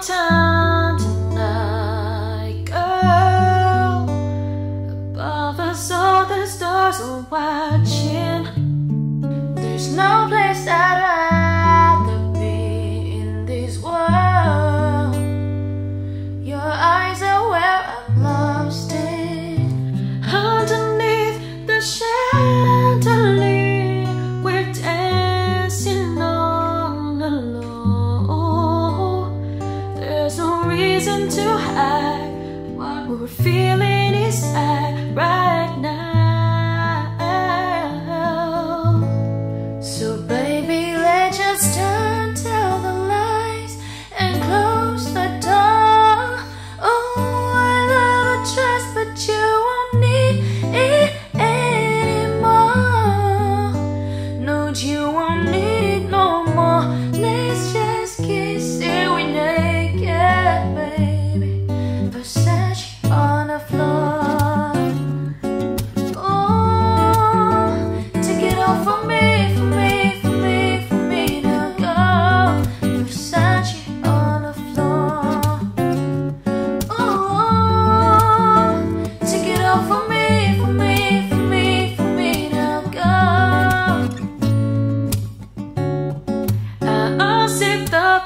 tonight, girl. Above us, all the stars are watching. There's no place that we're feeling inside right?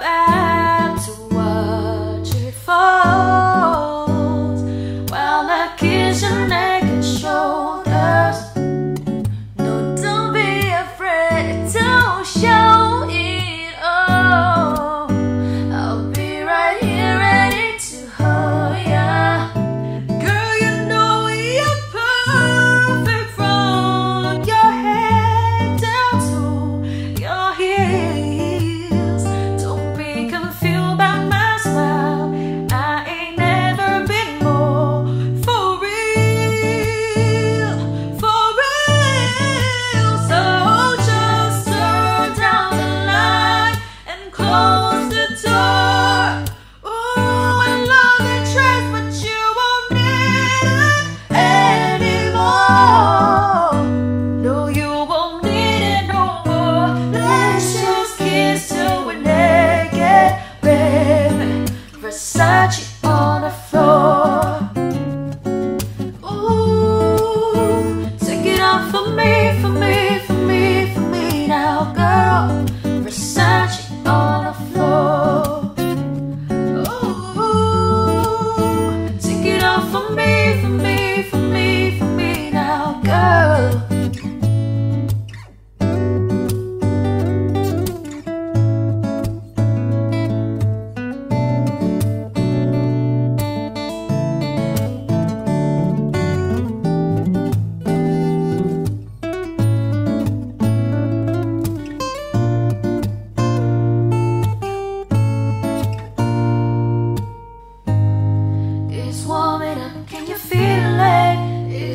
up at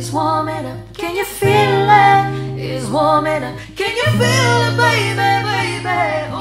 It's warming up. Can you feel it? It's warming up. Can you feel it, baby, baby?